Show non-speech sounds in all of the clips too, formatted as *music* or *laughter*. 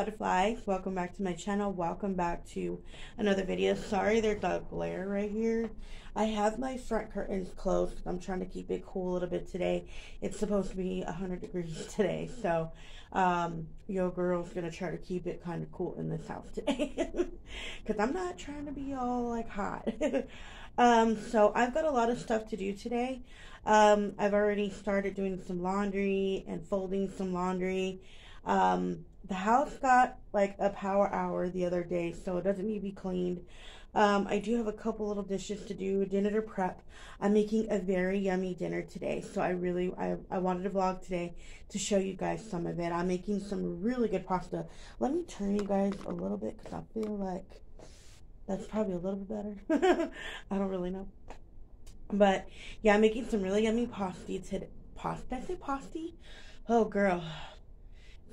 butterflies. Welcome back to my channel. Welcome back to another video. Sorry there's a glare right here. I have my front curtains closed I'm trying to keep it cool a little bit today. It's supposed to be 100 degrees today. So, um, yo girl's to try to keep it kind of cool in this house today. *laughs* Because I'm not trying to be all like hot. *laughs* um, so I've got a lot of stuff to do today. Um, I've already started doing some laundry and folding some laundry. Um, the house got like a power hour the other day, so it doesn't need to be cleaned. Um, I do have a couple little dishes to do, dinner to prep. I'm making a very yummy dinner today, so I really, I, I wanted to vlog today to show you guys some of it. I'm making some really good pasta. Let me turn you guys a little bit because I feel like that's probably a little bit better. *laughs* I don't really know. But yeah, I'm making some really yummy pasta today. Pasta? Did I say pasta? Oh, girl.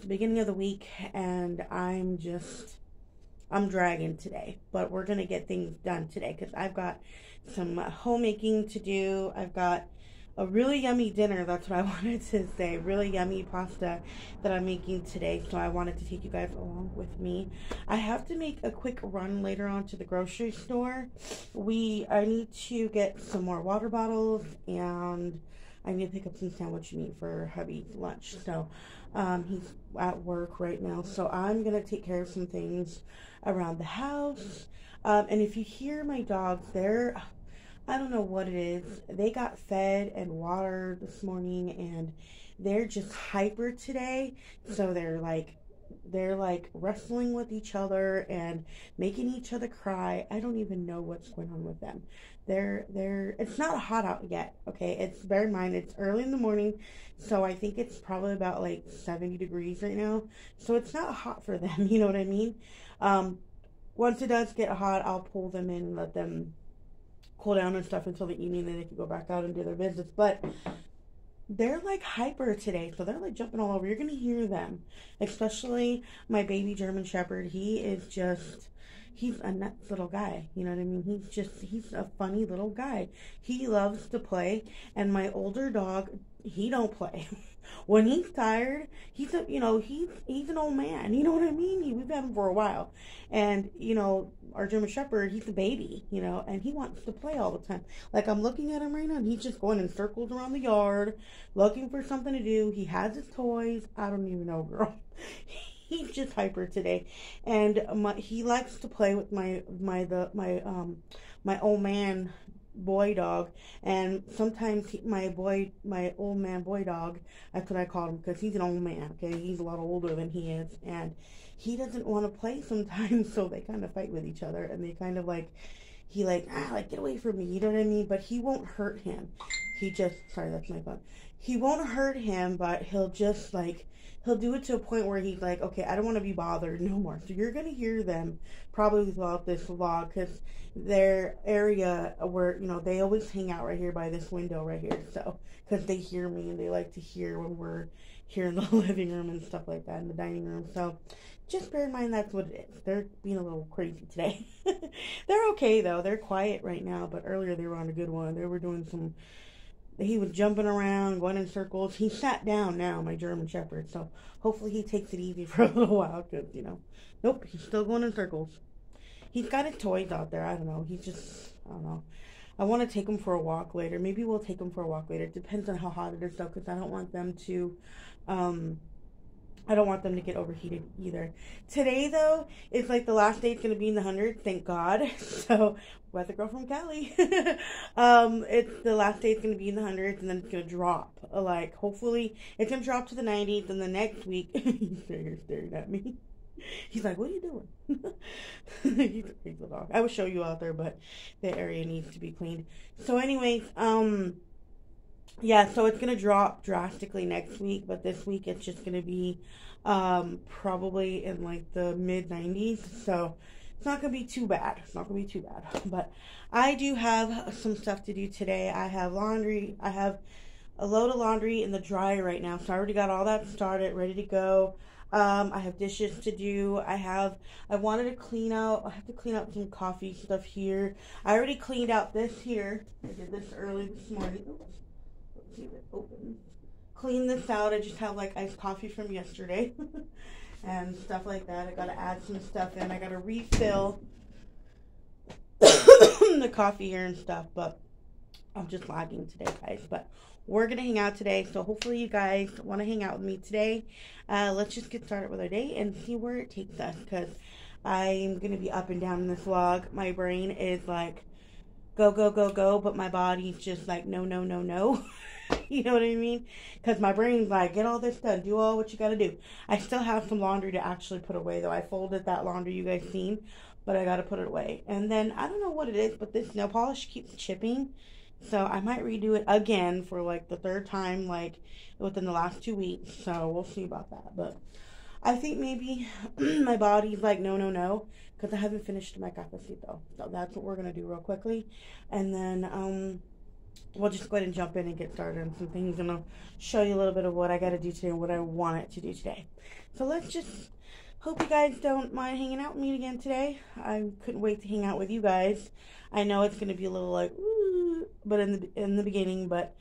Beginning of the week, and I'm just, I'm dragging today. But we're going to get things done today because I've got some homemaking to do. I've got a really yummy dinner. That's what I *laughs* wanted to say. Really yummy pasta that I'm making today. So I wanted to take you guys along with me. I have to make a quick run later on to the grocery store. We I need to get some more water bottles and I need to pick up some sandwich meat for hubby's lunch. So um, he's at work right now. So I'm to take care of some things around the house. Um, and if you hear my dogs, they're, I don't know what it is. They got fed and watered this morning and they're just hyper today. So they're like they're like wrestling with each other and making each other cry. I don't even know what's going on with them. They're they're it's not hot out yet, okay? It's bear in mind it's early in the morning, so I think it's probably about like 70 degrees right now. So it's not hot for *laughs* them, you know what I mean? Um once it does get hot, I'll pull them in and let them cool down and stuff until the evening, then they can go back out and do their business. But they're like hyper today, so they're like jumping all over. You're gonna hear them, especially my baby German Shepherd. He is just, he's a nuts little guy. You know what I mean? He's just, he's a funny little guy. He loves to play, and my older dog, he don't play. *laughs* when he's tired, he's a, you know, he's he's an old man. You know what I mean? He, we've had him for a while, and you know, our German Shepherd, he's a baby, you know, and he wants to play all the time. Like I'm looking at him right now, and he's just going in circles around the yard, looking for something to do. He has his toys. I don't even know, girl. *laughs* he's just hyper today, and my, he likes to play with my my the my um my old man boy dog. And sometimes he, my boy my old man boy dog that's what i call him because he's an old man okay? He's a lot older than he is. And he doesn't want to play *laughs* sometimes so they kind of fight with each other. And they kind of like he like ah like get away from me you know what i mean? But he won't hurt him. He just sorry that's my phone he won't hurt him but he'll just like he'll do it to a point where he's like, okay, I don't want to be bothered no more. So you're gonna hear them probably throughout this vlog because their area where you know they always hang out right here by this window right here. So because they hear me and they like to hear when we're here in the *laughs* living room and stuff like that in the dining room. So just bear in mind that's what it is. They're being a little crazy today. *laughs* They're okay though. They're quiet right now, but earlier they were on a good one. They were doing some he was jumping around, going in circles. He sat down now, my German Shepherd. So hopefully he takes it easy *laughs* for a little while because, you know, nope, he's still going in circles. He's got his toys out there. I don't know. He's just, I don't know. I want to take him for a walk later. Maybe we'll take him for a walk later. Depends on how hot it is, though, because I don't want them to um, I don't want them to get overheated either. Today, though, is like the last day it's going to be in the 100s, thank God. *laughs* So, weather girl from Cali. *laughs* um, it's the last day it's going to be in the 100s, and then it's going to drop. Like, hopefully, it's going to drop to the 90s, and the next week, *laughs* he's staring, staring at me. He's like, what are you doing? he's a crazy dog. I will show you out there, but the area needs to be cleaned. So, anyways, um, yeah, so it's going to drop drastically next week, but this week it's just going to be um, probably in like the mid 90s. So it's not going to be too bad. It's not going to be too bad. But I do have some stuff to do today. I have laundry. I have a load of laundry in the dryer right now. So I already got all that started, ready to go. Um, I have dishes to do. I have, I wanted to clean out, I have to clean out some coffee stuff here. I already cleaned out this here. I did this early this morning. Oops if it opens. Clean this out. I just have like iced coffee from yesterday. *laughs* and stuff like that. I gotta add some stuff in. I gotta refill *coughs* the coffee here and stuff, but I'm just lagging today, guys. But we're gonna hang out today, so hopefully you guys want to hang out with me today. Uh, let's just get started with our day and see where it takes us, because I'm gonna be up and down in this vlog. My brain is like go go go go, but my body's just like no no no no. *laughs* *laughs* you know what I mean? Because my brain's like, get all this done, do all what you got to do. I still have some laundry to actually put away, though. I folded that laundry you guys seen, but I got to put it away. And then I don't know what it is, but this nail polish keeps chipping. So I might redo it again for like the third time, like within the last two weeks. So we'll see about that. But I think maybe *clears throat* my body's like, no, no, no, because I haven't finished my cafecito. So that's what we're going to do real quickly. And then, um, we'll just go ahead and jump in and get started on some things and I'll show you a little bit of what I got to do today and what I want it to do today. So let's just hope you guys don't mind hanging out with me again today. I couldn't wait to hang out with you guys. I know it's going to be a little like, but in the in the beginning, but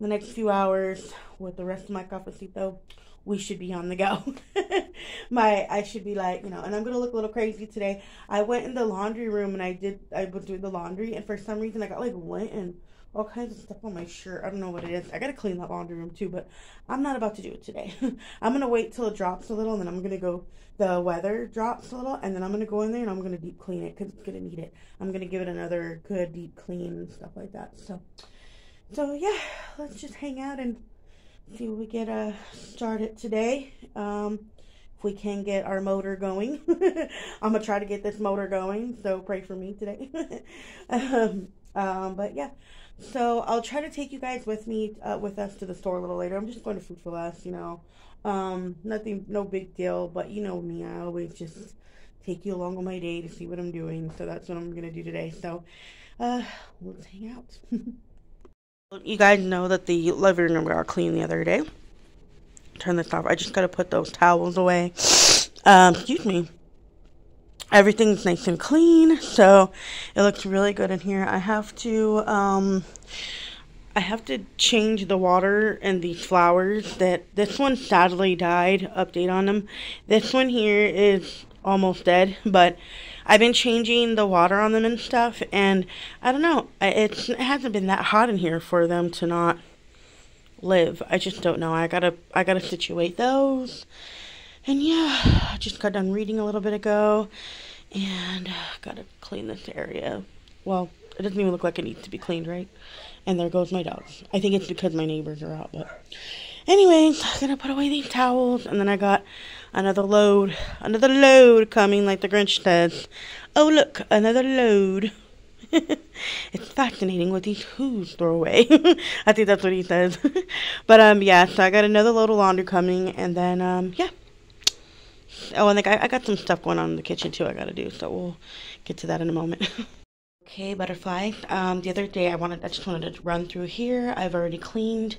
the next few hours with the rest of my cafecito, we should be on the go. *laughs* my I should be like, you know, and I'm gonna look a little crazy today. I went in the laundry room and I did I was doing the laundry and for some reason I got like wet and all kinds of stuff on my shirt. I don't know what it is. I gotta clean that laundry room too, but I'm not about to do it today. *laughs* I'm gonna wait till it drops a little, and then I'm gonna go. The weather drops a little, and then I'm gonna go in there and I'm gonna deep clean it because it's gonna need it. I'm gonna give it another good deep clean and stuff like that. So, so yeah, let's just hang out and see what we get uh started today. Um, if we can get our motor going, *laughs* I'm gonna try to get this motor going. So pray for me today. *laughs* um, um, but yeah. So I'll try to take you guys with me, uh, with us to the store a little later. I'm just going to Food 4 Less, you know. Um, nothing, no big deal, but you know me, I always just take you along on my day to see what I'm doing. So that's what I'm going to do today. So, uh, let's hang out. *laughs* you guys know that the living room got clean the other day. Turn this off. I just got to put those towels away. Um, excuse me everything's nice and clean so it looks really good in here. I have to um i have to change the water and these flowers that this one sadly died update on them this one here is almost dead but i've been changing the water on them and stuff and i don't know it hasn't been that hot in here for them to not live. I just don't know. I gotta i gotta situate those and yeah, I just got done reading a little bit ago and uh, gotta clean this area. Well, it doesn't even look like it needs to be cleaned, right? And there goes my dogs. I think it's because my neighbors are out, but anyways, I'm gonna put away these towels and then I got another load, another load coming like the Grinch says. Oh look, another load. *laughs* it's fascinating what these Whos throw away. *laughs* I think that's what he says. *laughs* but um yeah, so I got another load of laundry coming and then um yeah. Oh, and like I, I got some stuff going on in the kitchen too. I gotta do, so we'll get to that in a moment. *laughs* okay, butterfly. Um, the other day I wanted, I just wanted to run through here. I've already cleaned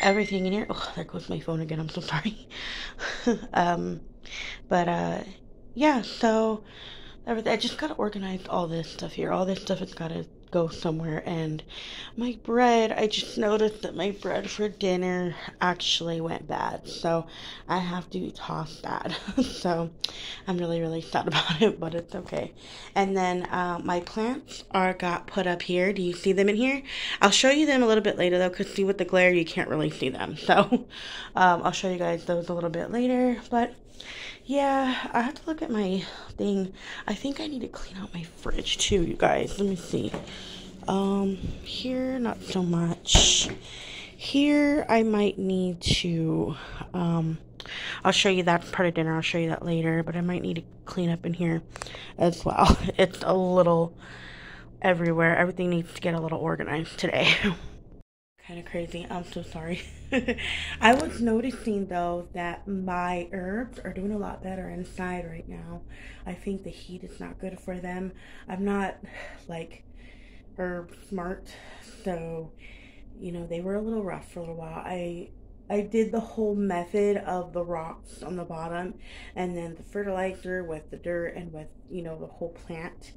everything in here. Oh, there goes my phone again. I'm so sorry. *laughs* um, but uh, yeah. So everything. I just gotta organize all this stuff here. All this stuff has gotta go somewhere and my bread I just noticed that my bread for dinner actually went bad so I have to toss that. *laughs* So I'm really really sad *laughs* about it but it's okay. And then uh, my plants are got put up here. Do you see them in here? I'll show you them a little bit later though because see with the glare you can't really see them. *laughs* So um, I'll show you guys those a little bit later but yeah, I have to look at my thing. I think I need to clean out my fridge too, you guys. Let me see. Um, here, not so much. Here, I might need to, um, I'll show you that part of dinner. I'll show you that later, but I might need to clean up in here as well. *laughs* It's a little everywhere. Everything needs to get a little organized today. *laughs* kind of crazy. I'm so sorry. *laughs* I was noticing though that my herbs are doing a lot better inside right now. I think the heat is not good for them. I'm not like herb smart, so you know they were a little rough for a little while. I I did the whole method of the rocks on the bottom and then the fertilizer with the dirt and with, you know, the whole plant.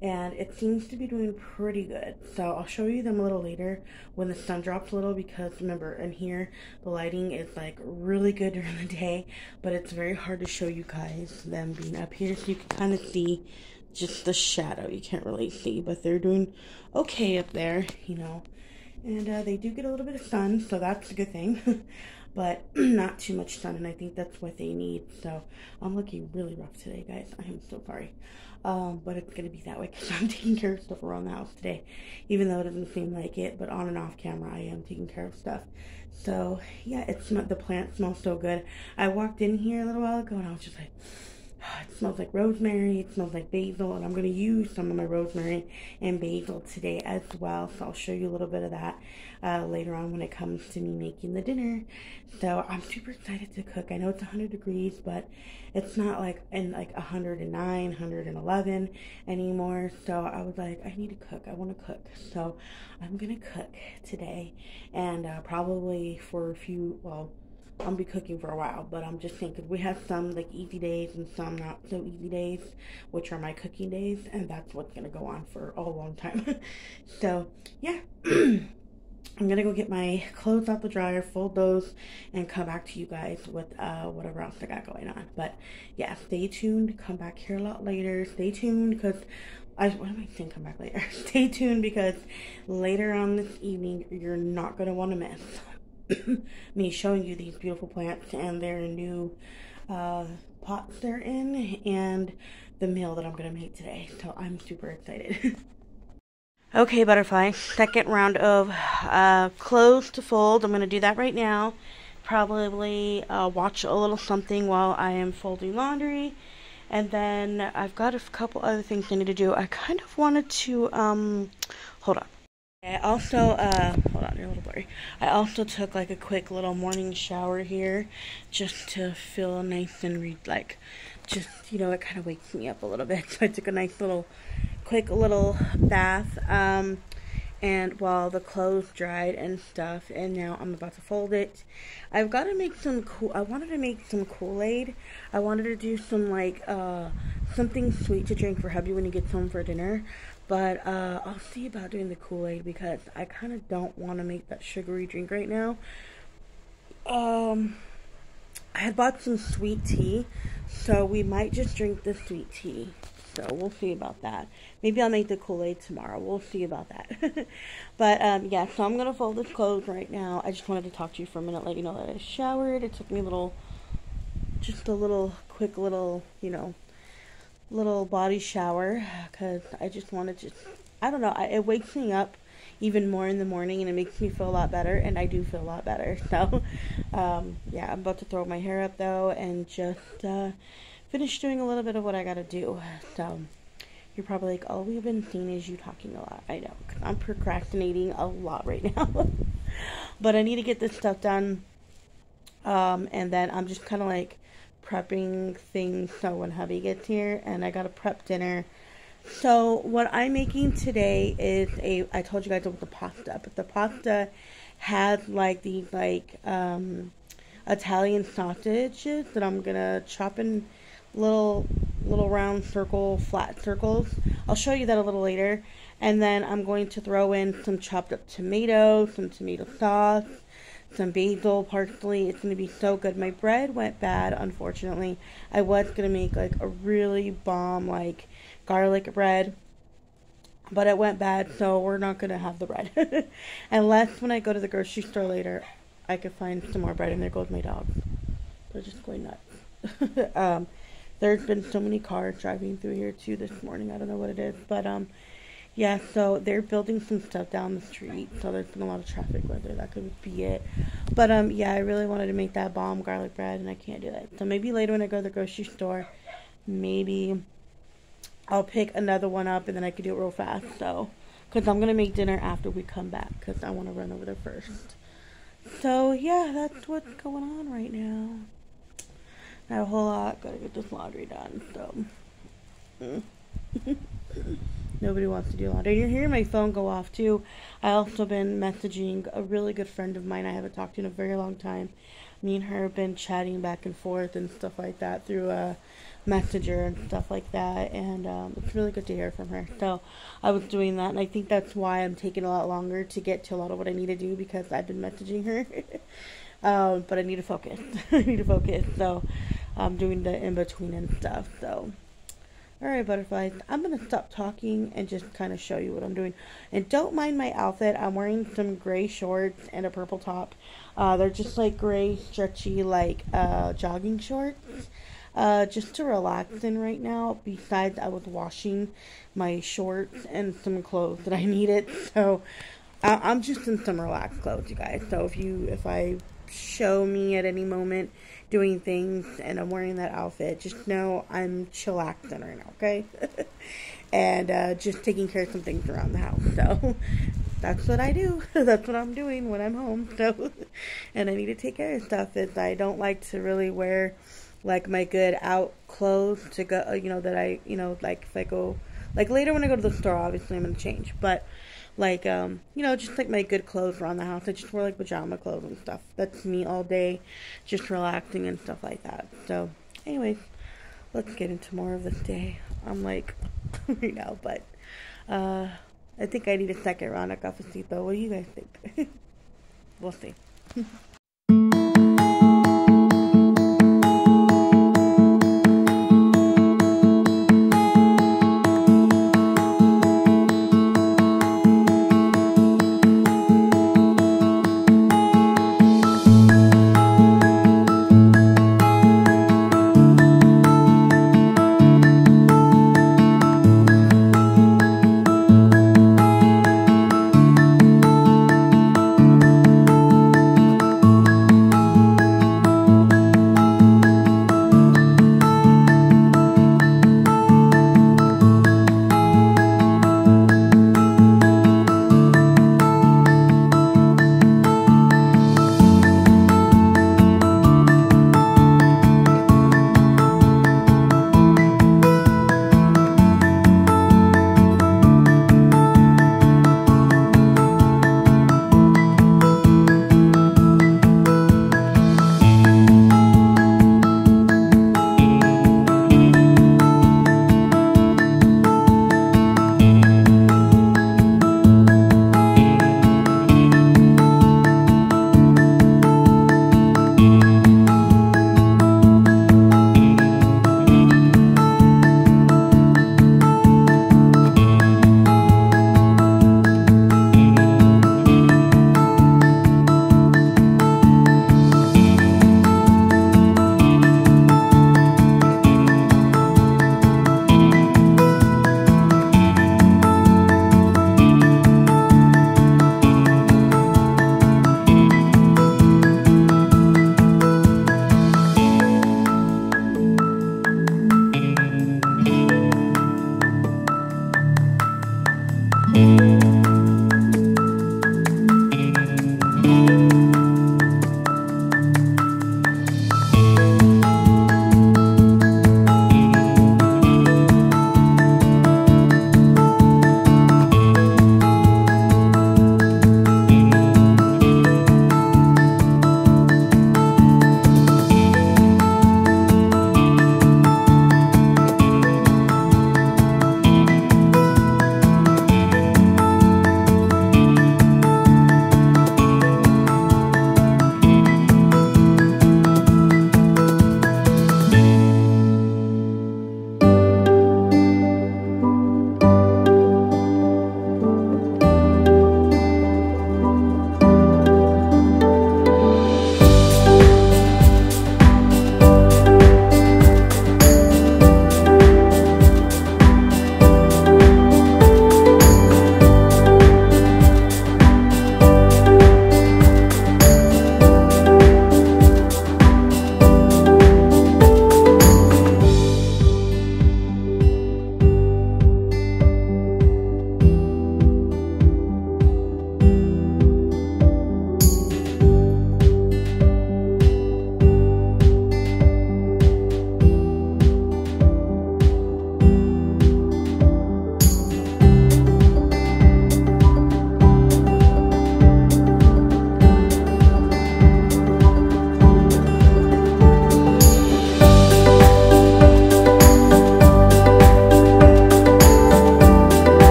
And it seems to be doing pretty good. So I'll show you them a little later when the sun drops a little because remember in here the lighting is like really good *laughs* during the day, but it's very hard to show you guys them being up here so you can kind of see just the shadow. You can't really see, but they're doing okay up there, you know and uh, they do get a little bit of sun so that's a good thing. *laughs* But *clears throat* not too much sun and i think that's what they need. So i'm looking really rough today guys. I am so sorry. Um, but it's gonna be that way because *laughs* i'm taking care of stuff around the house today even though it doesn't seem like it but on and off camera i am taking care of stuff. So yeah it's the plant smells so good. I walked in here a little while ago and i was just like *sighs* it smells like rosemary, it smells like basil, and I'm going to use some of my rosemary and basil today as well. So I'll show you a little bit of that uh, later on when it comes to me making the dinner. So I'm super excited to cook. I know it's 100 degrees, but it's not like in like 109, 111 anymore. So I was like, I need to cook. I want to cook. So I'm going to cook today and uh, probably for a few, well, I'll be cooking for a while, but I'm just saying because we have some like easy days and some not so easy days, which are my cooking days, and that's what's gonna go on for a long time. *laughs* so yeah, *clears throat* I'm gonna go get my clothes out the dryer, fold those, and come back to you guys with uh, whatever else I got going on. But yeah, stay tuned. Come back here a lot later. Stay tuned because I what am I saying? Come back later. *laughs* stay tuned because later on this evening you're not gonna want to miss. *coughs* me showing you these beautiful plants and their new uh, pots they're in and the meal that I'm going to make today. So I'm super excited. *laughs* okay, butterfly. Second round of uh, clothes to fold. I'm going to do that right now. Probably uh, watch a little something while I am folding laundry. And then I've got a couple other things I need to do. I kind of wanted to, um, hold on. I also, uh, hold on, you're a little blurry. I also took like a quick little morning shower here just to feel nice and read, like, just, you know, it kind of wakes me up a little bit. *laughs* So I took a nice little, quick little bath, um, and while the clothes dried and stuff, and now I'm about to fold it. I've got to make some cool, I wanted to make some Kool-Aid. I wanted to do some, like, uh, something sweet to drink for hubby when he gets home for dinner. But uh, I'll see about doing the Kool-Aid because I kind of don't want to make that sugary drink right now. Um, I had bought some sweet tea, so we might just drink the sweet tea. So we'll see about that. Maybe I'll make the Kool-Aid tomorrow. We'll see about that. *laughs* but um, yeah, so I'm gonna fold this clothes right now. I just wanted to talk to you for a minute, let you know that I showered. It took me a little, just a little quick little, you know, little body shower because I just wanted to I don't know, I, it wakes me up even more in the morning and it makes me feel a lot better and I do feel a lot better. *laughs* So, um, yeah, I'm about to throw my hair up though and just uh, finish doing a little bit of what I got to do. So, you're probably like, all we've been seeing is you talking a lot. I know, because I'm procrastinating a lot right *laughs* now. but I need to get this stuff done. Um, and then I'm just kind of like prepping things so when hubby gets here and I got to prep dinner. So what I'm making today is a I told you guys about the pasta, but the pasta has like these like um Italian sausages that I'm gonna chop in little little round circle flat circles. I'll show you that a little later. And then I'm going to throw in some chopped up tomatoes, some tomato sauce, some basil, parsley. It's going to be so good. My bread went bad, unfortunately. I was going to make like a really bomb, like garlic bread, but it went bad, so we're not going to have the bread. *laughs* Unless when I go to the grocery store later, I could find some more bread, and there goes my dog. They're just going nuts. *laughs* um, there's been so many cars driving through here too this morning. I don't know what it is, but um, yeah, so they're building some stuff down the street, so there's been a lot of traffic whether that could be it. But um yeah, I really wanted to make that bomb garlic bread and I can't do that. So maybe later when I go to the grocery store, maybe I'll pick another one up and then I could do it real fast. So, cuz I'm going to make dinner after we come back cuz I want to run over there first. So, yeah, that's what's going on right now. Not a whole lot. Got to get this laundry done. So, mm. *laughs* Nobody wants to do laundry. You're hearing my phone go off too. I also been messaging a really good friend of mine I haven't talked to in a very long time. Me and her have been chatting back and forth and stuff like that through a messenger and stuff like that. And um, it's really good to hear from her. So I was doing that, and I think that's why I'm taking a lot longer to get to a lot of what I need to do because I've been messaging her. *laughs* um, but I need to focus. *laughs* I need to focus. So I'm doing the in between and stuff. So. Alright, butterflies, I'm going to stop talking and just kind of show you what I'm doing. And don't mind my outfit. I'm wearing some gray shorts and a purple top. Uh, they're just like gray, stretchy, like uh, jogging shorts. Uh, just to relax in right now. Besides, I was washing my shorts and some clothes that I needed. So I'm just in some relaxed clothes, you guys. So if you, if I show me at any moment doing things and I'm wearing that outfit, just know I'm chillaxing right now, okay? *laughs* and uh, just taking care of some things around the house. So *laughs* that's what I do. *laughs* that's what I'm doing when I'm home. So, and I need to take care of stuff. Is I don't like to really wear like my good out clothes to go. You know that I you know like if I go like later when I go to the store, obviously I'm gonna change, but like um you know just like my good clothes around the house. I just wear like pajama clothes and stuff. That's me all day just relaxing and stuff like that. So anyways let's get into more of this day. I'm like *laughs* right now but uh i think i need a second round of cafecito what do you guys think? *laughs* We'll see *laughs*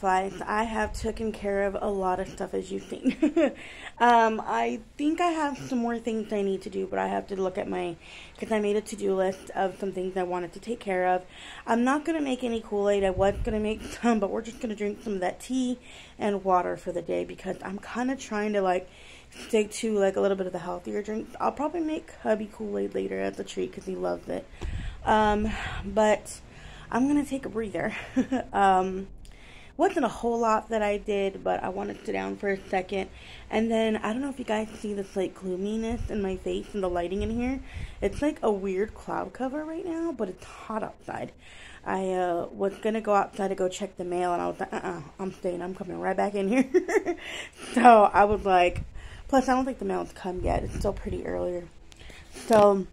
butterflies, I have taken care of a lot of stuff as you've seen. *laughs* um, I think I have some more things I need to do, but I have to look at my, because I made a to-do list of some things I wanted to take care of. I'm not going to make any Kool-Aid. I was going to make *laughs* some, but we're just going to drink some of that tea and water for the day because I'm kind of trying to, like, stick to, like, a little bit of the healthier drinks. I'll probably make hubby Kool-Aid later as a treat because he loves it. Um, but I'm going to take a breather. *laughs* um wasn't a whole lot that I did, but I wanted to sit down for a second. And then I don't know if you guys see this like gloominess in my face and the lighting in here. It's like a weird cloud cover right now, but it's hot outside. I uh, was gonna go outside to go check the mail, and I was like, uh-uh, I'm staying. I'm coming right back in here. *laughs* so I was like, plus I don't think the mail's come yet. It's still pretty earlier. So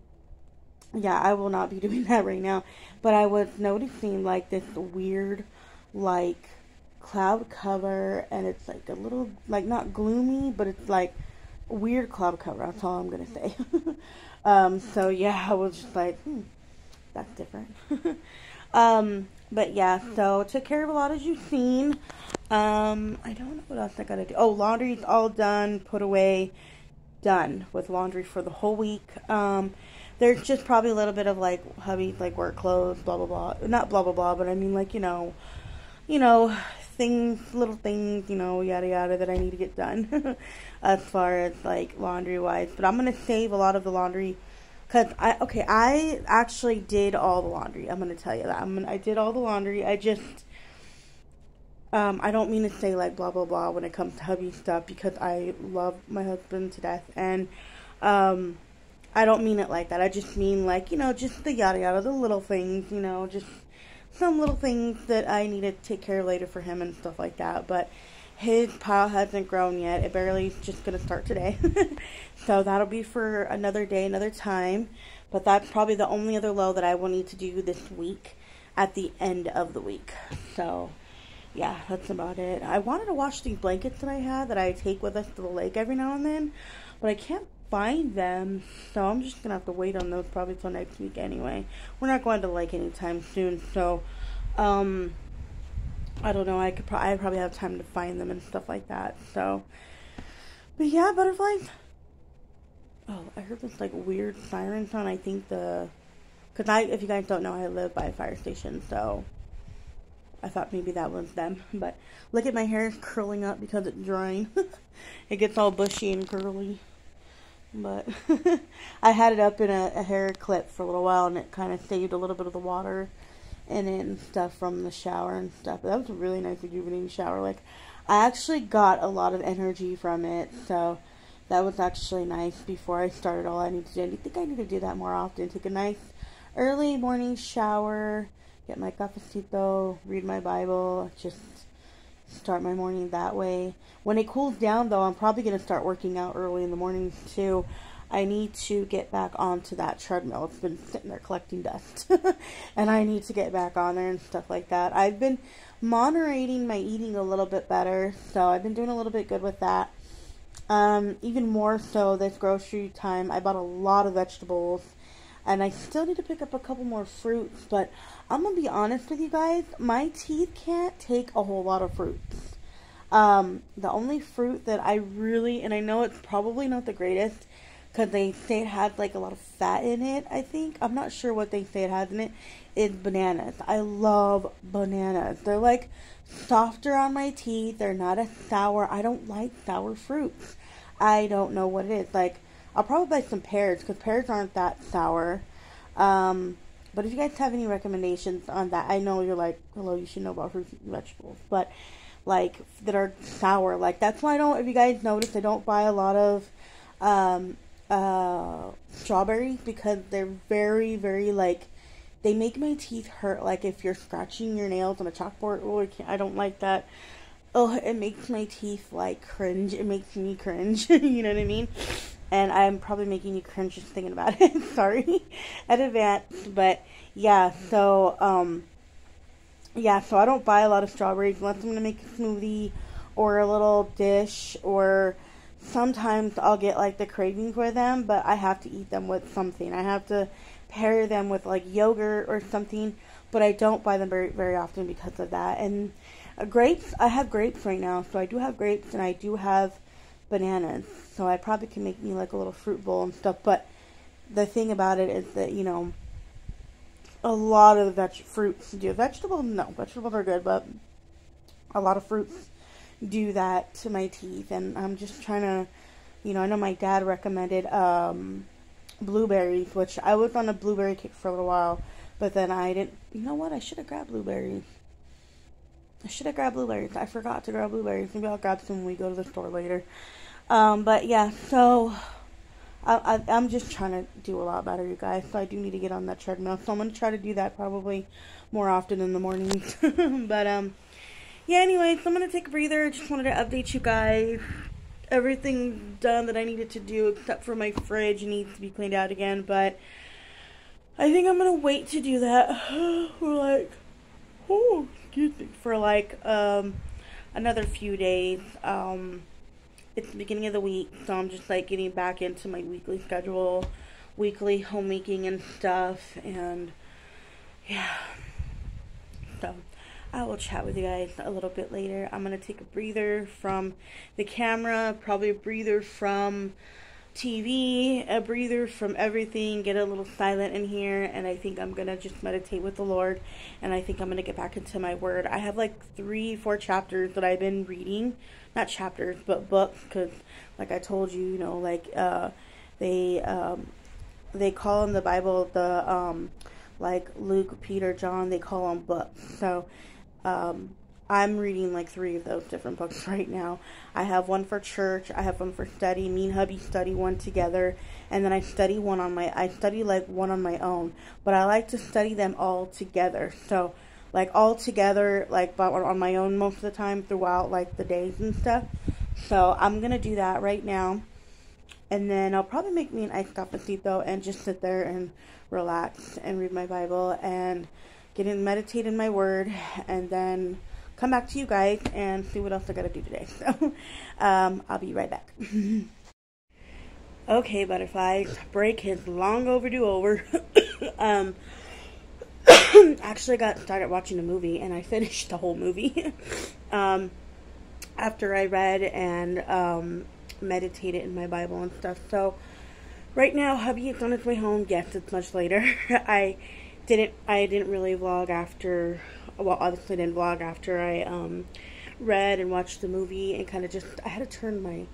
yeah, I will not be *laughs* doing that right now. But I was noticing like this weird, like cloud cover and it's like a little like not gloomy but it's like weird cloud cover. That's all i'm gonna say. *laughs* Um so yeah i was just like hmm, that's different. *laughs* Um but yeah so took care of a lot as you've seen. Um i don't know what else i gotta do. Oh laundry's all done put away done with laundry for the whole week. Um there's just probably a little bit of like hubby like work clothes blah blah blah. Not blah blah blah but i mean like you know you know things, little things, you know, yada yada that I need to get done *laughs* as far as like laundry wise. But I'm gonna save a lot of the laundry because I okay, I actually did all the laundry. I'm gonna tell you that. I'm gonna, I did all the laundry. I just um, I don't mean to say like blah blah blah when it comes to hubby stuff because I love my husband to death and um, I don't mean it like that. I just mean like you know just the yada yada, the little things, you know, just some little things that I need to take care of later for him and stuff like that. But his pile hasn't grown yet. It barely just gonna start today. *laughs* so that'll be for another day, another time. But that's probably the only other low that I will need to do this week at the end of the week. So yeah, that's about it. I wanted to wash these blankets that I had that I take with us to the lake every now and then, but I can't find them. So I'm just gonna have to wait on those probably till next week anyway. We're not going to like anytime soon, so um I don't know. I could pro- I probably have time to find them and stuff like that. So, but yeah, butterflies. Oh, I heard this like weird siren sound. I think the, cause I, if you guys don't know, I live by a fire station, so I thought maybe that was them. *laughs* But look at my hair curling up because it's drying. *laughs* it gets all bushy and curly. But *laughs* I had it up in a, a, hair clip for a little while and it kind of saved a little bit of the water in it and stuff from the shower and stuff. But that was a really nice rejuvenating shower. Like, I actually got a lot of energy from it. So that was actually nice before I started all I need to do. I think I need to do that more often. Take a nice early morning shower, get my cafecito, read my Bible, just start my morning that way. When it cools down, though, I'm probably going to start working out early in the morning too. I need to get back onto that treadmill. It's been sitting there collecting dust. *laughs* and I need to get back on there and stuff like that. I've been moderating my eating a little bit better, so I've been doing a little bit good with that. Um, even more so this grocery time, I bought a lot of vegetables and I still need to pick up a couple more fruits, but I'm gonna be honest with you guys, my teeth can't take a whole lot of fruits. Um, the only fruit that I really, and I know it's probably not the greatest, because they say it has like a lot of fat in it, I think. I'm not sure what they say it has in it, is bananas. I love bananas. They're like softer on my teeth, they're not as sour. I don't like sour fruits. I don't know what it is. Like, I'll probably buy some pears because pears aren't that sour. Um, but if you guys have any recommendations on that, I know you're like, hello, you should know about fruits and vegetables, but like that are sour. Like that's why I don't. If you guys notice, I don't buy a lot of um, uh, strawberries because they're very, very like they make my teeth hurt. Like if you're scratching your nails on a chalkboard, oh, I, I don't like that. Oh, it makes my teeth like cringe. It makes me cringe. *laughs* you know what I mean? And I'm probably making you cringe just thinking about it. *laughs* Sorry, at advance, but yeah. So um, yeah. So I don't buy a lot of strawberries unless I'm gonna make a smoothie or a little dish, or sometimes I'll get like the craving for them, but I have to eat them with something. I have to pair them with like yogurt or something, but I don't buy them very very often because of that. And uh, grapes, I have grapes right now, so I do have grapes and I do have bananas. So I probably can make me like a little fruit bowl and stuff. But the thing about it is that you know, a lot of the veg fruits do vegetables. No, vegetables are good, but a lot of fruits do that to my teeth, and I'm just trying to, you know, I know my dad recommended um, blueberries, which I was on a blueberry kick for a little while, but then I didn't. You know what? I should have grabbed blueberries. I should have grabbed blueberries. I forgot to grab blueberries. Maybe I'll grab some when we go to the store later. Um, but yeah, so I, I, am just trying to do a lot better, you guys. So I do need to get on that treadmill. So I'm gonna try to do that probably more often in the mornings. *laughs* but um, yeah. Anyways, I'm gonna take a breather. Just wanted to update you guys. Everything done that I needed to do, except for my fridge needs to be cleaned out again. But I think I'm gonna wait to do that for *sighs* like, oh, for like um another few days. Um it's the beginning of the week, so I'm just like getting back into my weekly schedule, weekly homemaking and stuff, and yeah. So I will chat with you guys a little bit later. I'm gonna take a breather from the camera, probably a breather from TV, a breather from everything, get a little silent in here, and I think I'm gonna just meditate with the Lord, and I think I'm gonna get back into my word. I have like three, four chapters that I've been reading not chapters, but books, because like I told you, you know, like uh, they um, they call in the Bible the um, like Luke, Peter, John, they call them books. So um, I'm reading like three of those different books *laughs* right now. I have one for church, I have one for study. Me and hubby study one together, and then I study one on my. I study like one on my own, but I like to study them all together. So like all together, like but on my own most of the time throughout like the days and stuff. So I'm gonna do that right now, and then I'll probably make me an iced cafecito and just sit there and relax and read my Bible and get in meditate in my word, and then come back to you guys and see what else I gotta do today. *laughs* So um, I'll be right back. *laughs* okay, butterflies, break is long overdue over. *coughs* um, *coughs* actually got started watching a movie and I finished the whole movie *laughs* um, after I read and um, meditated in my Bible and stuff. So right now, hubby is on his way home. Yes, it's much later. I didn't I didn't really vlog after. Well, obviously didn't vlog after I um, read and watched the movie and kind of just I had to turn my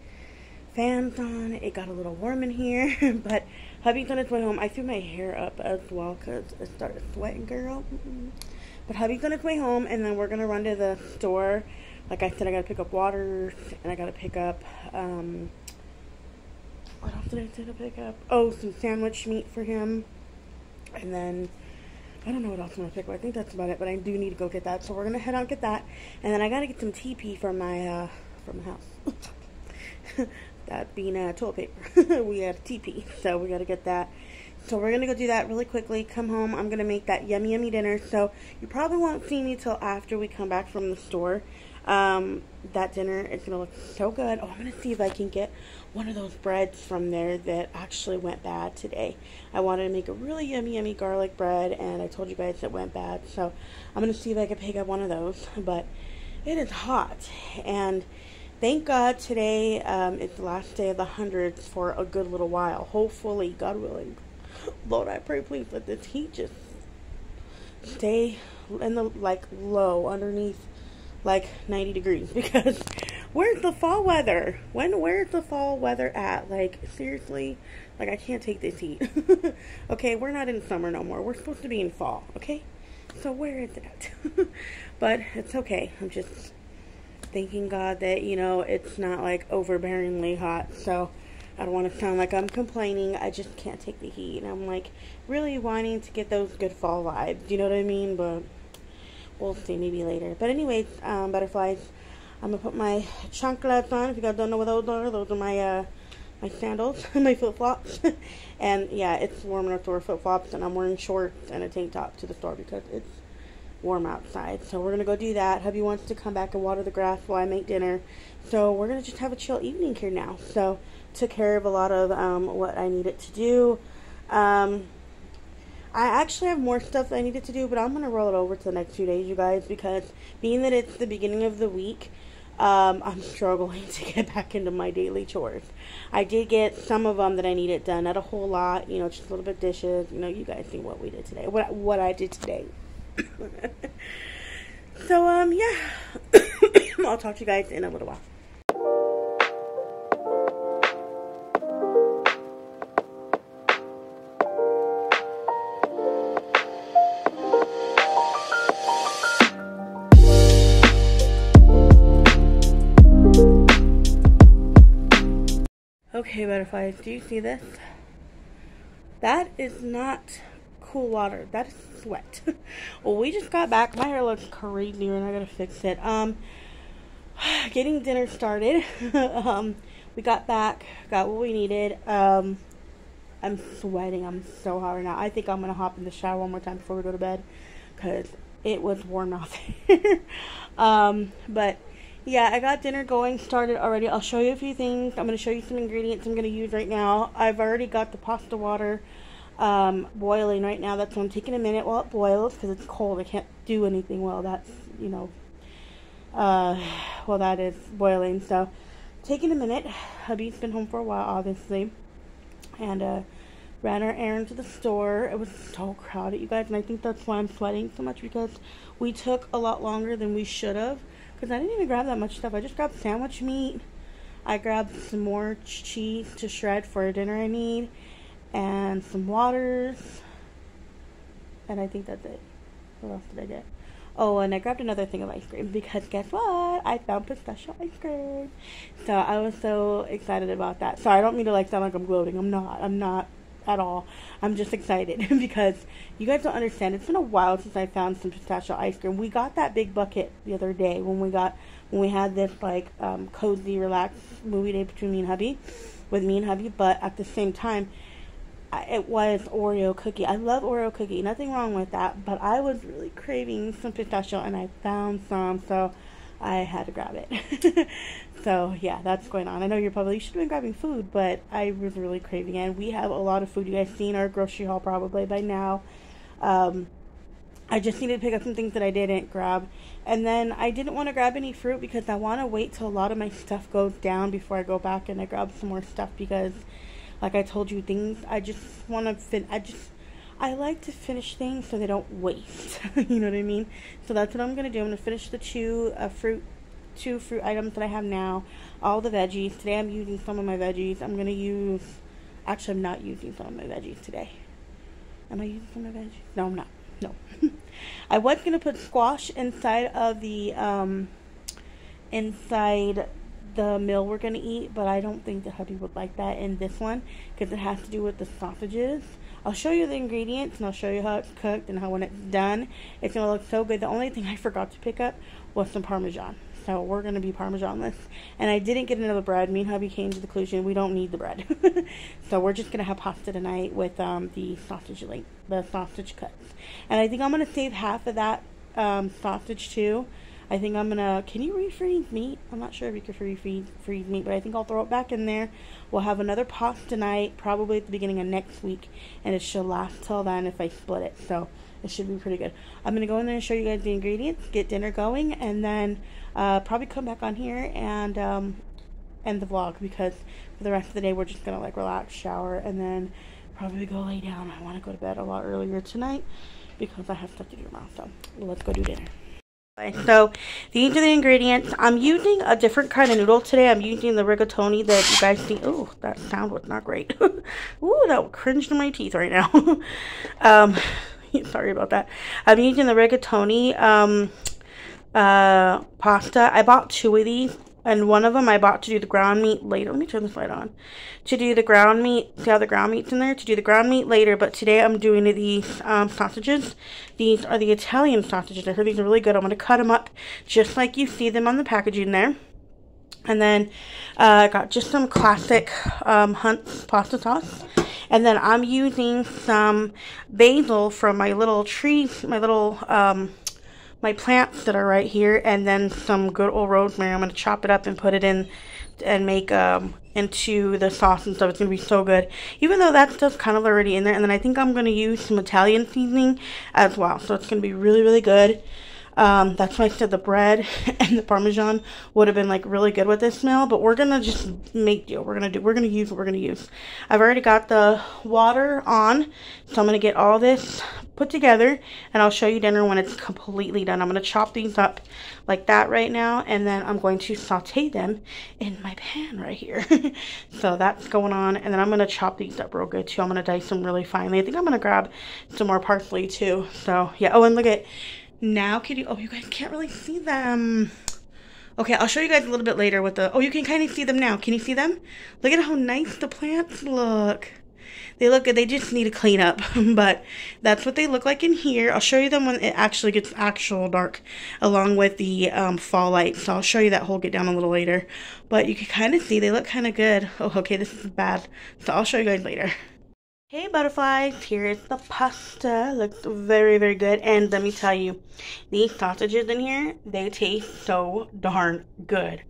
fans on. It got a little warm in here, *laughs* but hubby's on his way home. I threw my hair up as well because it started sweating, girl. But hubby's on his way home, and then we're gonna run to the store. Like I said, I gotta pick up water, and I gotta pick up. Um, what else did I say to pick up? Oh, some sandwich meat for him, and then. I don't know what else I'm gonna pick up. I think that's about it, but I do need to go get that. So we're gonna head out and get that, and then I gotta get some TP for my uh, for house. *laughs* that being uh, toilet paper. *laughs* we have TP, so we got to get that. So we're to go do that really quickly. Come home. I'm to make that yummy, yummy dinner. So you probably won't see me till after we come back from the store. Um, that dinner is going to look so good. Oh, I'm going to see if I can get one of those breads from there that actually went bad today. I wanted to make a really yummy, yummy garlic bread, and I told you guys it went bad. So I'm going to see if I can pick up one of those. *laughs* But it is hot, and thank God today um, is the last day of the hundreds for a good little while. Hopefully, God willing. *gasps* Lord, I pray, please let this heat just stay in the like low underneath like 90 degrees *laughs* because where's the fall weather? When where's the fall weather at? Like seriously, like I can't take this heat. *laughs* okay, we're not in summer no more. We're supposed to be in fall, okay? So where is it *laughs* but it's okay. I'm just thanking God that, you know, it's not like overbearingly hot. So I don't want to sound like I'm complaining. I just can't take the heat. And I'm like really wanting to get those good fall vibes. You know what I mean? But we'll see maybe later. But anyways, um, butterflies. I'm gonna put my chanclas on. If you guys don't know what those are, those are my uh, my sandals, *laughs* my flip flops. *laughs* and yeah, it's warm enough to wear flip flops, and I'm wearing shorts and a tank top to the store because it's warm outside. So we're gonna go do that. Hubby wants to come back and water the grass while I make dinner. So we're gonna just have a chill evening here now. So took care of a lot of um, what I needed to do. Um, I actually have more stuff that I needed to do, but I'm going to roll it over to the next few days, you guys, because being that it's the beginning of the week, um, I'm *laughs* struggling to get back into my daily chores. I did get some of them that I needed done, not a whole lot, you know, just a little bit dishes. You know, you guys see what we did today, what what I did today. *laughs* so um, yeah, *coughs* I'll talk to you guys in a little while. Okay, butterflies, do you see this? That is not cool water. That is sweat. *laughs* well, we just got back. My hair looks crazy and I gotta fix it. Um, *sighs* getting dinner started. *laughs* um, we got back, got what we needed. Um, I'm sweating. I'm so hot right now. I think I'm gonna hop in the shower one more time before we go to bed because it was warm out there. um, but yeah, I got dinner going started already. I'll show you a few things. I'm going to show you some ingredients I'm going to use right now. I've already got the pasta water um, boiling right now. That's why I'm taking a minute while it boils because it's cold. I can't do anything while that's, you know, uh, while that is boiling. So, taking a minute. Hubby's been home for a while, obviously. And, uh, ran our errand to the store. It was so crowded, you guys, and I think that's why I'm sweating so much because we took a lot longer than we should have because I didn't even grab that much stuff. I just grabbed sandwich meat. I grabbed some more cheese to shred for a dinner I need. And some waters. And I think that's it. What else did I get? Oh, and I grabbed another thing of ice cream because guess what? I found pistachio ice cream. So I was so excited about that. Sorry, I don't mean to like sound like I'm gloating. I'm not. I'm not at all. I'm just excited *laughs* because you guys don't understand. It's been a while since I found some pistachio ice cream. We got that big bucket the other day when we got when we had this like um, cozy, relaxed movie day between me and hubby, with me and hubby. But at the same time, it was Oreo cookie. I love Oreo cookie. Nothing wrong with that. But I was really craving some pistachio, and I found some. So I had to grab it. *laughs* so yeah, that's going on. I know you're probably you should have been grabbing food, but I was really craving it. we have a lot of food. You guys seen our grocery haul probably by now. Um, I just needed to pick up some things that I didn't grab. And then I didn't want to grab any fruit because I want to wait till a lot of my stuff goes down before I go back and I grab some more stuff because like I told you things I just want to fin I just I like to finish things so they don't waste. *laughs* you know what I mean? So that's what I'm gonna do. I'm gonna finish the two uh, fruit, two fruit items that I have now. All the veggies. Today I'm using some of my veggies. I'm gonna use. Actually, I'm not using some of my veggies today. Am I using some of my veggies? No, I'm not. No. *laughs* I was gonna put squash inside of the um, inside the meal we're gonna eat, but I don't think the hubby would like that in this one because it has to do with the sausages. I'll show you the ingredients and I'll show you how it's cooked and how when it's done, it's going to look so good. The only thing I forgot to pick up was some Parmesan. So we're going to be Parmesanless. And I didn't get another bread. Me and hubby came to the conclusion we don't need the bread. *laughs* so we're just going to have pasta tonight with um, the sausage link, the sausage cuts. And I think I'm going to save half of that um, sausage too I think I'm gonna. Can you refreeze meat? I'm not sure if you can refreeze freeze meat, but I think I'll throw it back in there. We'll have another pasta tonight, probably at the beginning of next week, and it should last till then if I split it. So it should be pretty good. I'm gonna go in there and show you guys the ingredients, get dinner going, and then uh, probably come back on here and um, end the vlog because for the rest of the day we're just gonna like relax, shower, and then probably go lay down. I want to go to bed a lot earlier tonight because I have stuff to do tomorrow. So let's go do dinner. So these are the ingredients. I'm using a different kind of noodle today. I'm using the rigatoni that you guys see. Oh, that sound was not great. *laughs* Ooh, that cringed in my teeth right now. *laughs* um, *laughs* sorry about that. I'm using the rigatoni um, uh, pasta. I bought two of these and one of them I bought to do the ground meat later. Let me turn this light on. To do the ground meat, see how the ground meat's in there? To do the ground meat later, but today I'm doing these um, sausages. These are the Italian sausages. I heard these are really good. I'm going to cut them up just like you see them on the packaging there. And then uh, I got just some classic um, Hunt's pasta sauce. And then I'm using some basil from my little tree, my little um, my plants that are right here and then some good old rosemary. I'm going to chop it up and put it in and make um, into the sauce and stuff. It's going to be so good. Even though that stuff's kind of already in there. And then I think I'm going to use some Italian seasoning as well. So it's going to be really, really good. Um, that's why I said the bread *laughs* and the Parmesan would have been like really good with this smell, but we're gonna just make do. We're gonna do, we're gonna use what we're gonna use. I've already got the water on, so I'm gonna get all this put together and I'll show you dinner when it's completely done. I'm gonna chop these up like that right now and then I'm going to saute them in my pan right here. *laughs* so that's going on and then I'm gonna chop these up real good too. I'm gonna dice them really finely. I think I'm gonna grab some more parsley too. So yeah, oh and look at now, can you, oh, you guys can't really see them. Okay, I'll show you guys a little bit later with the, oh, you can kind of see them now. Can you see them? Look at how nice the plants look. They look good. They just need to clean up, *laughs* but that's what they look like in here. I'll show you them when it actually gets actual dark along with the um, fall light. So I'll show you that whole get down a little later, but you can kind of see they look kind of good. Oh, okay, this is bad. So I'll show you guys later. Hey butterflies, here is the pasta. Looks very, very good. And let me tell you, these sausages in here, they taste so darn good.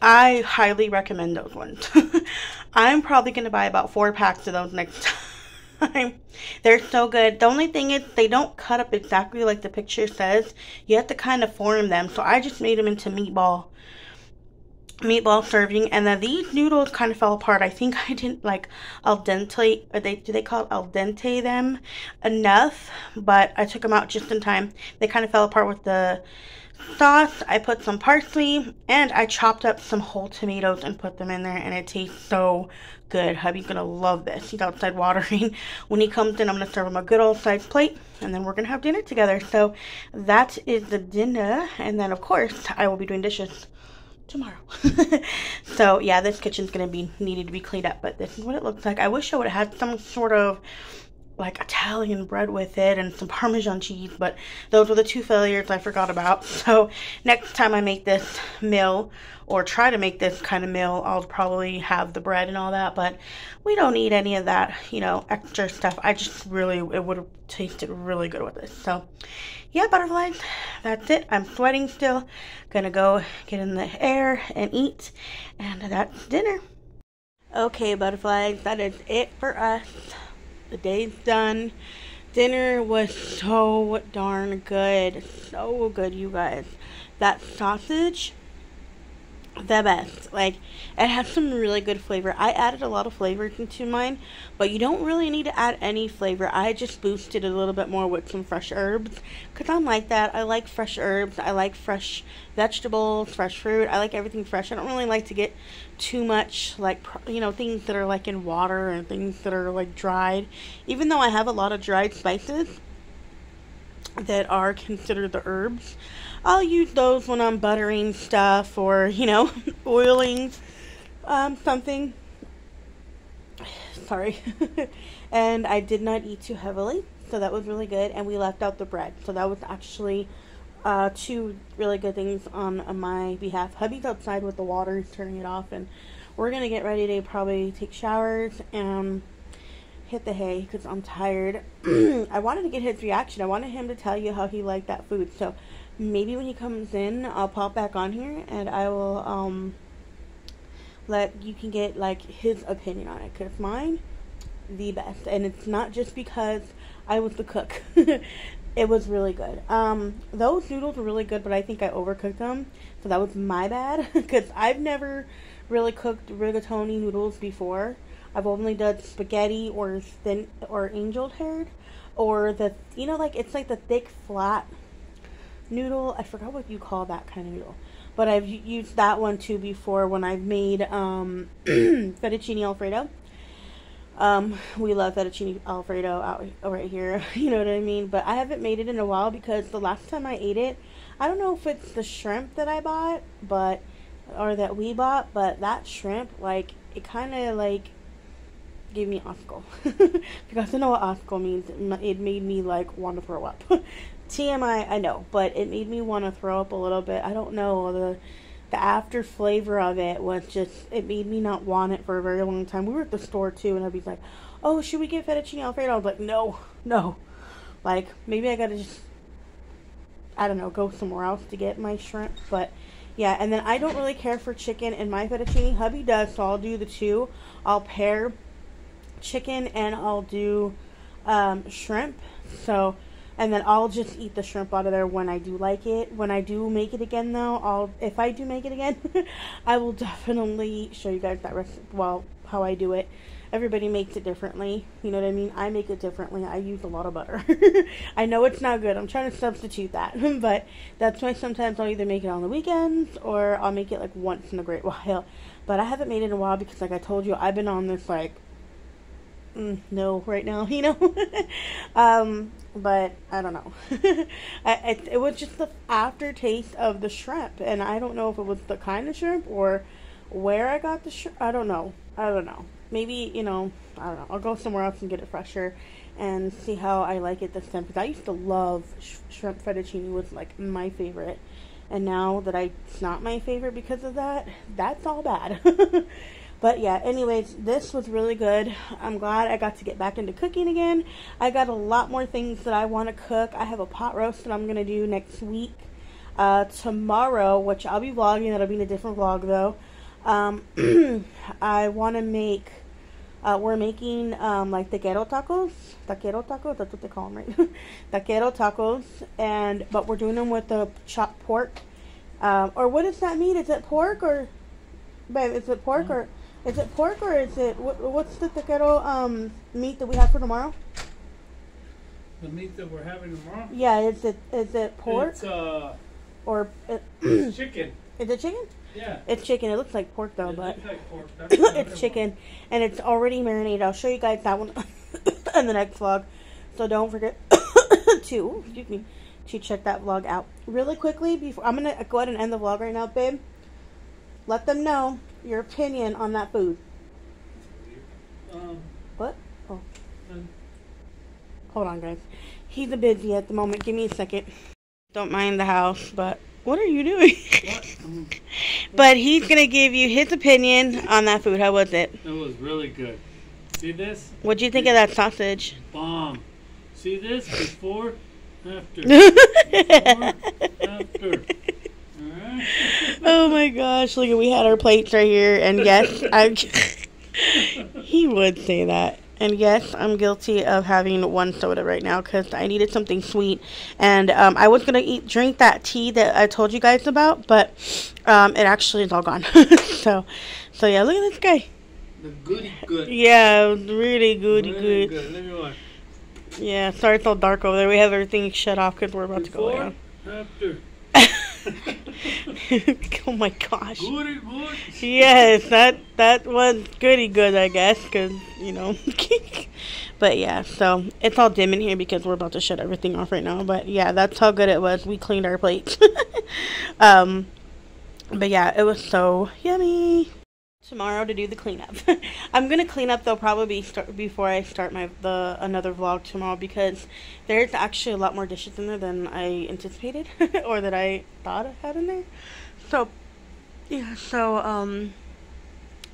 I highly recommend those ones. *laughs* I'm probably going to buy about four packs of those next *laughs* time. They're so good. The only thing is they don't cut up exactly like the picture says. You have to kind of form them. So I just made them into meatball meatball serving and then these noodles kind of fell apart i think i didn't like al dente or they do they call al dente them enough but i took them out just in time they kind of fell apart with the sauce i put some parsley and i chopped up some whole tomatoes and put them in there and it tastes so good hubby's gonna love this he's outside watering *laughs* when he comes in i'm gonna serve him a good old sized plate and then we're gonna have dinner together so that is the dinner and then of course i will be doing dishes tomorrow. *laughs* so yeah, this kitchen's gonna be needed to be cleaned up, but this is what it looks like. I wish I would have had some sort of like Italian bread with it and some Parmesan cheese, but those were the two failures I forgot about. *laughs* So next time I make this meal or try to make this kind of meal, I'll probably have the bread and all that, but we don't need any of that, you know, extra stuff. I just really, it would have tasted really good with this. So yeah, butterflies, that's it. I'm sweating still. Gonna go get in the air and eat, and that's dinner. Okay, butterflies, that is it for us. The day's done. Dinner was so darn good. So good, you guys. That sausage, the best. Like, it has some really good flavor. I added a lot of flavors into mine, but you don't really need to add any flavor. I just boosted a little bit more with some fresh herbs because I'm like that. I like fresh herbs. I like fresh vegetables, fresh fruit. I like everything fresh. I don't really like to get too much like you know things that are like in water and things that are like dried even though i have a lot of dried spices that are considered the herbs i'll use those when i'm buttering stuff or you know *laughs* oiling um, something *sighs* sorry *laughs* and i did not eat too heavily so that was really good and we left out the bread so that was actually uh, two really good things on, my behalf. Hubby's outside with the water, he's turning it off, and we're gonna get ready to probably take showers and hit the hay because I'm tired. *clears throat* I wanted to get his reaction. I wanted him to tell you how he liked that food. So maybe when he comes in, I'll pop back on here and I will um let you can get like his opinion on it. Cause mine, the best, and it's not just because I was the cook. *laughs* it was really good. Um, those noodles were really good, but I think I overcooked them, so that was my bad. *laughs* Because I've never really cooked rigatoni noodles before. I've only done spaghetti or thin or angel haired, or the you know like it's like the thick flat noodle. I forgot what you call that kind of noodle, but I've used that one too before when I've made um, *clears throat* fettuccine alfredo. Um, we love fettuccine alfredo out right here. *laughs* You know what I mean? But I haven't made it in a while because the last time I ate it, I don't know if it's the shrimp that I bought, but or that we bought, but that shrimp, like it kind of like gave me osco *laughs* because I know what osco means. It made me like want to throw up. *laughs* TMI, I know, but it made me want to throw up a little bit. I don't know the the after flavor of it was just it made me not want it for a very long time. We were at the store too, and I'd be like, "Oh, should we get fettuccine alfredo?" I was like, "No, no." Like maybe I gotta just I don't know go somewhere else to get my shrimp, but Yeah, and then I don't really care for chicken in my fettuccine. Hubby does, so I'll do the two. I'll pair chicken and I'll do um, shrimp. So, and then I'll just eat the shrimp out of there when I do like it. When I do make it again, though, I'll if I do make it again, *laughs* I will definitely show you guys that recipe. Well, how I do it. Everybody makes it differently. You know what I mean? I make it differently. I use a lot of butter. *laughs* I know it's not good. I'm trying to substitute that, *laughs* but that's why sometimes I'll either make it on the weekends or I'll make it like once in a great while. But I haven't made it in a while because, like I told you, I've been on this like mm, no right now, *laughs* you know. um, but I don't know. *laughs* I, it, it was just the aftertaste of the shrimp, and I don't know if it was the kind of shrimp or where I got the shrimp. I don't know. I don't know. Maybe you know. I don't know. I'll go somewhere else and get it fresher, and see how I like it this time. Because I used to love sh- shrimp fettuccine was like my favorite, and now that I, it's not my favorite because of that, that's all bad. *laughs* But yeah, anyways, this was really good. I'm glad I got to get back into cooking again. I got a lot more things that I want to cook. I have a pot roast that I'm going to do next week. Uh, tomorrow, which I'll be vlogging, that'll be in a different vlog though. Um, *clears throat* I want to make, uh, we're making um, like taquero tacos. Taquero tacos, that's what they call them, right? *laughs* taquero tacos. And, but we're doing them with the chopped pork. Um, or what does that mean? Is it pork or, babe, is it pork mm -hmm. or is it pork or is it what, what's the taquero um, meat that we have for tomorrow? The meat that we're having tomorrow? Yeah, is it is it pork? It's uh or it, *coughs* it's chicken. Is it chicken? Yeah. It's chicken. It looks like pork though, it but like pork. *coughs* it's chicken and it's already marinated. I'll show you guys that one *coughs* in the next vlog. So don't forget to excuse me to check that vlog out really quickly before I'm gonna go ahead and end the vlog right now, babe. Let them know your opinion on that food. Um, what? Oh. Um, Hold on, guys. He's a busy at the moment. Give me a second. Don't mind the house, but what are you doing? *laughs* but he's gonna give you his opinion on that food. How was it? It was really good. See this? What'd you think of that sausage? Bomb. See this? Before, after. *laughs* Before, after. Oh my gosh! Look, at we had our plates right here, and yes, I. *laughs* he would say that. And yes, I'm guilty of having one soda right now because I needed something sweet. And um, I was gonna eat drink that tea that I told you guys about, but um, it actually is all gone. *laughs* so, so yeah, look at this guy. The goody good. Yeah, really goody really good. good. Yeah, sorry it's all dark over there. We have everything shut off because we're about Before, to go down. After. *laughs* *laughs* oh my gosh. Goody good. Yes, that that was goody good, I guess, because you know. *laughs* but yeah, so it's all dim in here because we're about to shut everything off right now. But yeah, that's how good it was. We cleaned our plates. *laughs* um, but yeah, it was so yummy tomorrow to do the cleanup. *laughs* I'm gonna clean up though probably start before I start my the another vlog tomorrow because there's actually a lot more dishes in there than I anticipated *laughs* or that I thought I had in there. So yeah, so um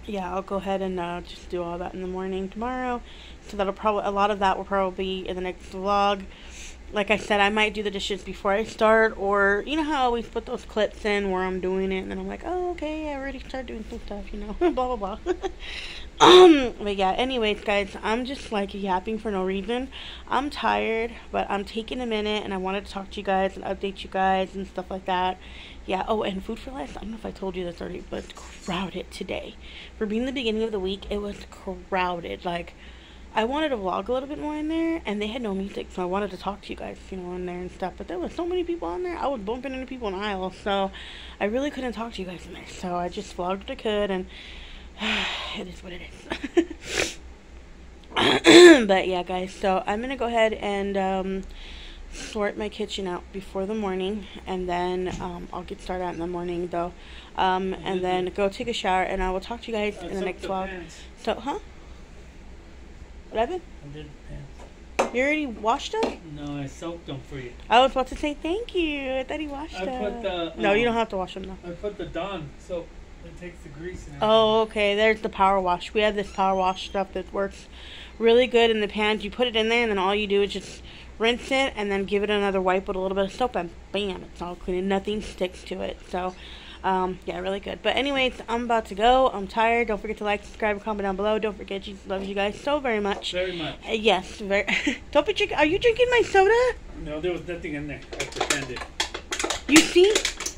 yeah, I'll go ahead and uh, just do all that in the morning tomorrow. So that'll probably a lot of that will probably be in the next vlog like I said, I might do the dishes before I start, or you know how I always put those clips in where I'm doing it, and then I'm like, oh, okay, I already started doing some stuff, you know, *laughs* blah blah blah. *laughs* um, but yeah, anyways, guys, I'm just like yapping for no reason. I'm tired, but I'm taking a minute, and I wanted to talk to you guys and update you guys and stuff like that. Yeah. Oh, and Food 4 Less. I don't know if I told you this already, but crowded today. For being the beginning of the week, it was crowded. Like I wanted to vlog a little bit more in there, and they had no music, so I wanted to talk to you guys, you know, in there and stuff. But there was so many people on there, I was bumping into people in the aisle, so I really couldn't talk to you guys in there. So I just vlogged what I could, and *sighs* it is what it is. *laughs* but yeah, guys, so I'm gonna go ahead and um, sort my kitchen out before the morning, and then um, I'll get started out in the morning, though, um, and then go take a shower, and I will talk to you guys in the next vlog. So, huh? What happened? I did pants. You already washed them? No, I soaked them for you. I was about to say thank you. I thought he washed I them. Put the, no, um, you don't have to wash them though. I put the Dawn soap. It takes the grease and Oh, okay. There's the power wash. We have this power wash stuff that works really good in the pans. You put it in there, and then all you do is just rinse it, and then give it another wipe with a little bit of soap, and bam, it's all clean. And nothing sticks to it. So Um, yeah, really good. But anyways, I'm about to go. I'm tired. Don't forget to like, subscribe, and comment down below. Don't forget, Jesus loves you guys so very much. Very much. Uh, yes, very. *laughs* Don't be drinking. Are you drinking my soda? No, there was nothing in there. I pretended. You see,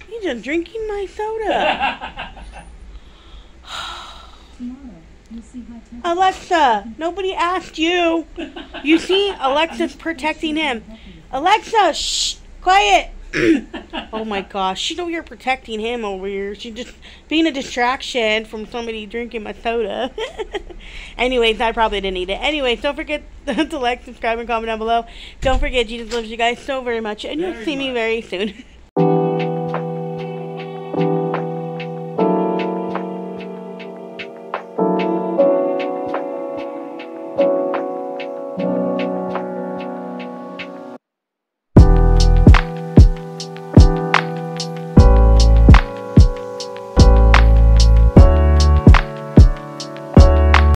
he's just drinking my soda. Tomorrow, you'll see high *laughs* temperature. Alexa, nobody asked you. You see, *laughs* Alexa's protecting him. Alexa, shh, quiet. *laughs* oh my gosh, she know you're protecting him over here. She's just being a distraction from somebody drinking my soda. *laughs* Anyways, I probably didn't eat it. Anyways, don't forget *laughs* to like, subscribe, and comment down below. Don't forget, Jesus loves you guys so very much, and you'll Very see me very soon.